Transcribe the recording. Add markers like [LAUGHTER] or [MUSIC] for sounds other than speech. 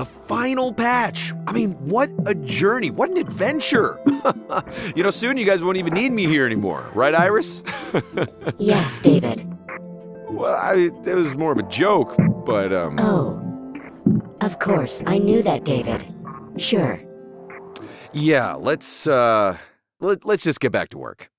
the final patch. I mean, what a journey. What an adventure. [LAUGHS] you know, soon you guys won't even need me here anymore. Right, Iris? [LAUGHS] yes, David. Well, I, it was more of a joke, but, um. Oh. Of course, I knew that, David. Sure. Yeah, let's, uh. Let, let's just get back to work.